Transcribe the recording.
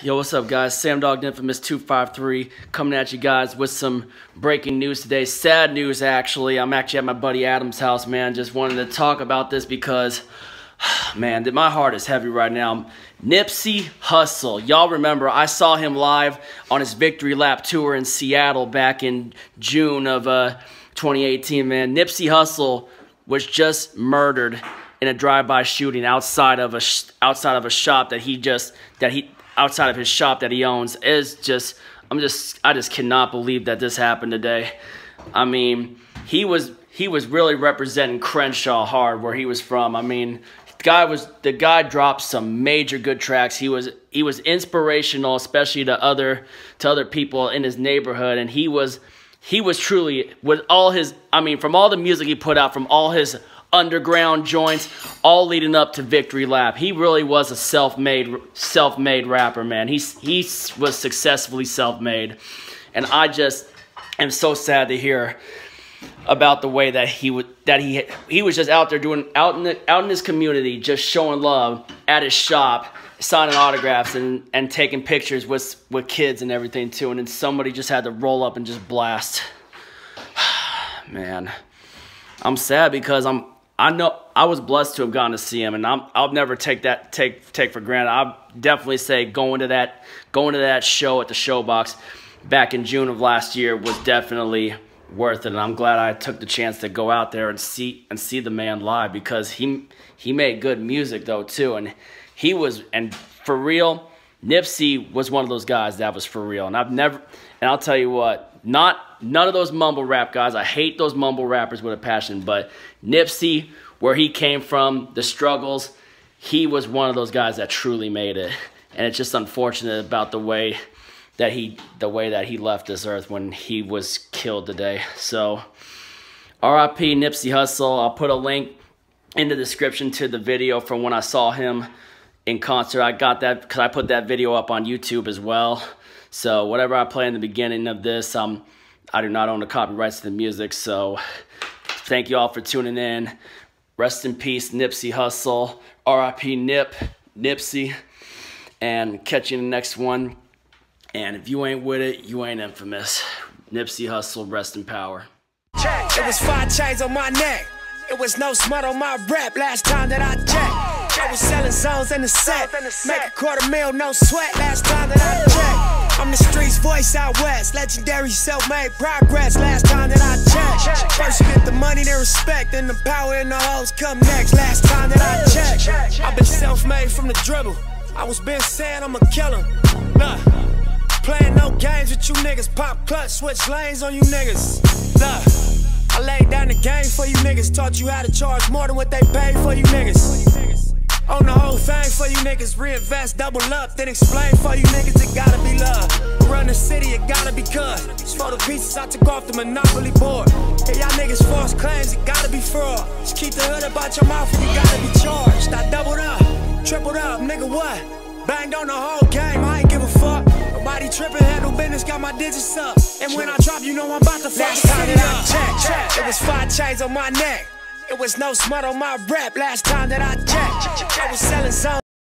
Yo, what's up, guys? Sam Dogg Infamous 253 coming at you guys with some breaking news today. Sad news, actually. I'm actually at my buddy Adam's house, man. Just wanted to talk about this because, man, my heart is heavy right now. Nipsey Hussle. Y'all remember, I saw him live on his Victory Lap tour in Seattle back in June of uh, 2018, man. Nipsey Hussle was just murdered in a drive-by shooting outside of a outside of a shop that he just that he outside of his shop that he owns is just I'm just I just cannot believe that this happened today. I mean, he was he was really representing Crenshaw hard where he was from. I mean, the guy was the guy dropped some major good tracks. He was he was inspirational, especially to other to other people in his neighborhood, and he was he was truly with all his I mean, from all the music he put out, from all his underground joints, all leading up to Victory Lap. He really was a self-made self-made rapper, man. He's he was successfully self-made. And I just am so sad to hear about the way that he would that he he was just out there doing out in the, out in his community just showing love at his shop signing autographs and and taking pictures with with kids and everything too and then somebody just had to roll up and just blast man I'm sad because I'm I know I was blessed to have gone to see him, and I'm, I'll never take that take take for granted. I'll definitely say going to that going to that show at the Showbox back in June of last year was definitely worth it. And I'm glad I took the chance to go out there and see and see the man live because he he made good music though too, and he was and for real. Nipsey was one of those guys that was for real, and I've never. And I'll tell you what, not none of those mumble rap guys. I hate those mumble rappers with a passion. But Nipsey, where he came from, the struggles, he was one of those guys that truly made it. And it's just unfortunate about the way that he the way that he left this earth when he was killed today. So R.I.P. Nipsey Hussle. I'll put a link in the description to the video from when I saw him in concert. I got that because I put that video up on YouTube as well. So whatever I play in the beginning of this, um, I do not own the copyrights to the music. So thank you all for tuning in. Rest in peace, Nipsey Hussle. R.I.P. Nip, Nipsey. And catch you in the next one. And if you ain't with it, you ain't infamous. Nipsey Hussle, rest in power. It was five chains on my neck. It was no smut on my rap last time that I checked. I was selling zones in the set. Make a quarter mil, no sweat last time that I checked. I'm the streets voice out west. Legendary self-made progress. Last time that I checked. First you get the money, then respect. Then the power and the hoes come next. Last time that I checked. I've been self-made from the dribble. I was been saying I'ma kill. Nah. Playing no games with you niggas. Pop clutch, switch lanes on you niggas. Nah. I laid down the game for you niggas. Taught you how to charge more than what they pay for you niggas. On the whole thing for you niggas, reinvest, double up, then explain for you niggas it gotta be love. Run the city, it gotta be cut. It's for the pieces I took off the monopoly board. Hey, y'all niggas false claims, it gotta be fraud. Just keep the hood about your mouth and you gotta be charged. I doubled up, tripled up, nigga what? Banged on the whole game, I ain't give a fuck. Nobody tripping, handle business, got my digits up. And when I drop, you know I'm about to fuck Last time that I checked, check, it was five chains on my neck. It was no smut on my rap last time that I checked. I was selling some.